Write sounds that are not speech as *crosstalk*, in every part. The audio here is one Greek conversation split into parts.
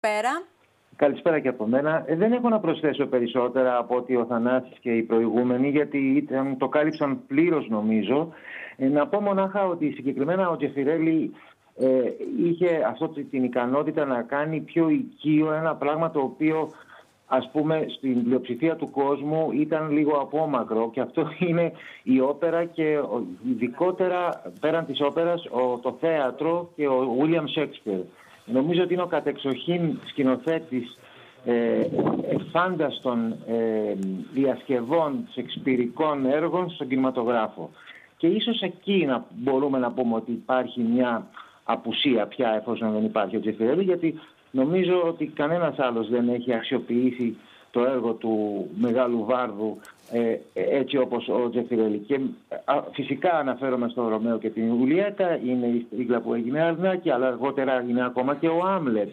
Καλησπέρα. Καλησπέρα και από μένα. Ε, δεν έχω να προσθέσω περισσότερα από ότι ο Θανάσης και οι προηγούμενοι, γιατί ήταν, το κάλυψαν πλήρως νομίζω. Ε, να πω μονάχα ότι συγκεκριμένα ο Τζεφιρέλη ε, είχε αυτή την ικανότητα να κάνει πιο οικείο ένα πράγμα το οποίο ας πούμε στην πλειοψηφία του κόσμου ήταν λίγο απόμακρο και αυτό *laughs* είναι η όπερα και ειδικότερα πέραν της όπερας ο, το θέατρο και ο William Shakespeare. Νομίζω ότι είναι ο κατεξοχήν σκηνοθέτης ε, φάνταστων ε, διασκευών σεξπυρικών έργων στον κινηματογράφο. Και ίσως εκεί να μπορούμε να πούμε ότι υπάρχει μια απουσία πια εφόσον δεν υπάρχει ο Τζεφιρέλη γιατί νομίζω ότι κανένας άλλος δεν έχει αξιοποιήσει το έργο του Μεγάλου Βάρδου ε, έτσι όπως ο Τζεφιρέλη. Και φυσικά αναφέρομαι στο Ρωμαίο και την Ιουλιέτα, είναι η στρίγλα που έγινε Αρνάκη, αλλά αργότερα είναι ακόμα και ο Άμλετ.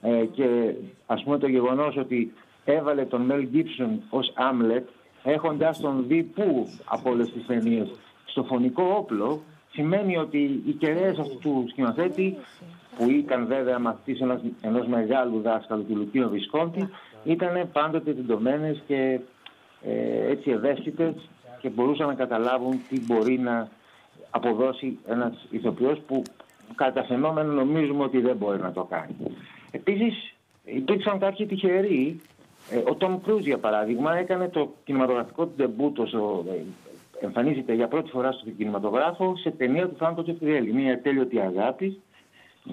Ε, και ας πούμε το γεγονός ότι έβαλε τον Μέλ Γκίψον ως Άμλετ, έχοντας τον δει πού από όλες τις ταινίες στο φωνικό όπλο, σημαίνει ότι οι κεραίες αυτού του σκηνοθέτη, που ήταν βέβαια μαθητής ενός, ενός μεγάλου δάσκαλου του Λουκίου Βισκόντη, ήταν πάντοτε τεντωμένες και ε, έτσι ευαίσθητες και μπορούσαν να καταλάβουν τι μπορεί να αποδώσει ένας ηθοποιός που κατά φαινόμενο νομίζουμε ότι δεν μπορεί να το κάνει. Επίσης υπήρξαν κάποιοι τυχεροί. Ε, ο Τόμ Κρούζ για παράδειγμα έκανε το κινηματογραφικό του ντεμπούτο στο, ε, εμφανίζεται για πρώτη φορά στο κινηματογράφο σε ταινία του Φράνκο Τζεφριέλη. Μια τέλειωτη αγάπη,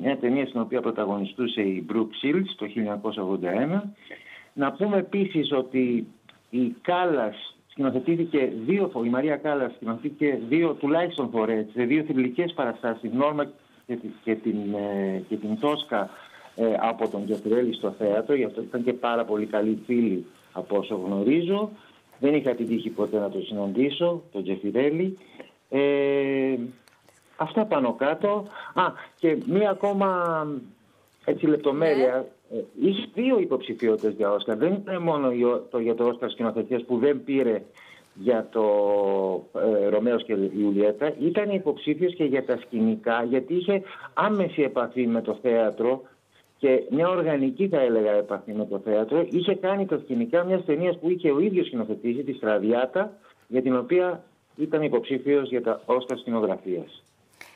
μια ταινία στην οποία πρωταγωνιστούσε η Brooke Shields το 1981. Να πούμε επίσης ότι η Κάλλας σκηνοθετήθηκε δύο φορές, η Μαρία Κάλλας σκηνοθετήθηκε δύο τουλάχιστον φορές σε δύο θρηλυκές παραστάσεις, την Νόρμα και, και, την, ε, και την Τόσκα ε, από τον Τζεφριέλη στο θέατρο, γι' αυτό ήταν και πάρα πολύ καλή φίλη από όσο γνωρίζω. Δεν είχα την τύχη ποτέ να το συναντήσω, τον Τζεφιρέλη. Ε, αυτά πάνω κάτω. Α, και μία ακόμα έτσι λεπτομέρεια. Ναι. Ε, είχε δύο υποψηφιότητες για Όσκαρ. Δεν ήταν μόνο το, για το Όσκαρ σκηνοθεσία που δεν πήρε για το ε, Ρωμαίος και Ιουλιέτα. Ήταν υποψήφιος και για τα σκηνικά, γιατί είχε άμεση επαφή με το θέατρο και μια οργανική θα έλεγα επαφή με το θέατρο. Είχε κάνει τα σκηνικά μιας ταινίας που είχε ο ίδιος σκηνοθετήσει, τη Στραδιάτα, για την οποία ήταν υποψήφιος για τα Όσκαρ σκηνογραφίας.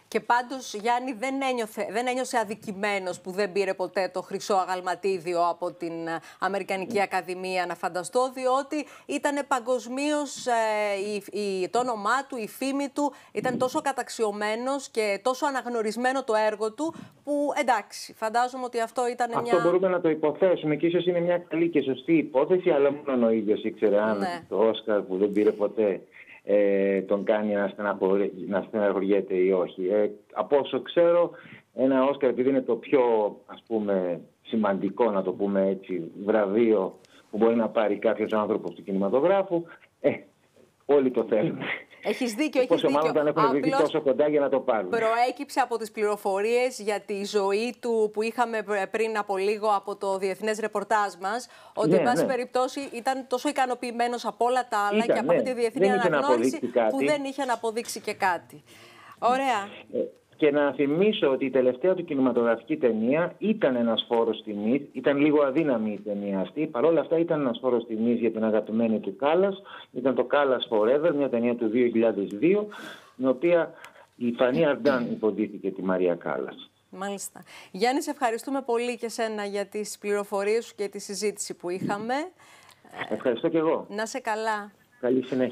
Και πάντως, Γιάννη, δεν, ένιωθε, δεν ένιωσε αδικημένος που δεν πήρε ποτέ το χρυσό αγαλματίδιο από την ε, Αμερικανική Ακαδημία, να φανταστώ, διότι ήταν παγκοσμίως ε, το όνομά του, η φήμη του, ήταν τόσο καταξιωμένος και τόσο αναγνωρισμένο το έργο του, που εντάξει, φαντάζομαι ότι αυτό ήταν αυτό μια. Αυτό μπορούμε να το υποθέσουμε και ίσως είναι μια καλή και σωστή υπόθεση, αλλά μόνο ο ίδιος ήξερε αν ναι. το Όσκαρ που δεν πήρε ποτέ ε, τον κάνει να, να στεναχωριέται ή όχι. Ε, από όσο ξέρω, ένα Όσκαρ επειδή είναι το πιο ας πούμε σημαντικό, να το πούμε έτσι, βραβείο που μπορεί να πάρει κάποιος άνθρωπος του κινηματογράφου, ε, όλοι το θέλουν. Έχεις δίκιο, έχεις Πόσο μάλλον όταν έχουν βρεθεί τόσο κοντά για να το πάρουν. Προέκυψε από τις πληροφορίες για τη ζωή του που είχαμε πριν από λίγο από το διεθνές ρεπορτάζ μας, ότι, ναι, εν πάση ναι. περιπτώσει, ήταν τόσο ικανοποιημένος από όλα τα άλλα και από ναι. τη διεθνή αναγνώριση που δεν είχε να αποδείξει και κάτι. Ωραία. Ε, και να θυμίσω ότι η τελευταία του κινηματογραφική ταινία ήταν ένας φόρος τιμής. Ήταν λίγο αδύναμη η ταινία αυτή. Παρ' όλα αυτά ήταν ένας φόρος τιμής για την αγαπημένη του Κάλλας. Ήταν το Κάλλας Forever, μια ταινία του 2002, την οποία η Φανή Αρντάν υποδίθηκε τη Μαρία Κάλλας. Μάλιστα. Γιάννη, σε ευχαριστούμε πολύ και σένα για τις πληροφορίες σου και τη συζήτηση που είχαμε. Ευχαριστώ και εγώ. Να σε καλά. Καλή συνέχεια.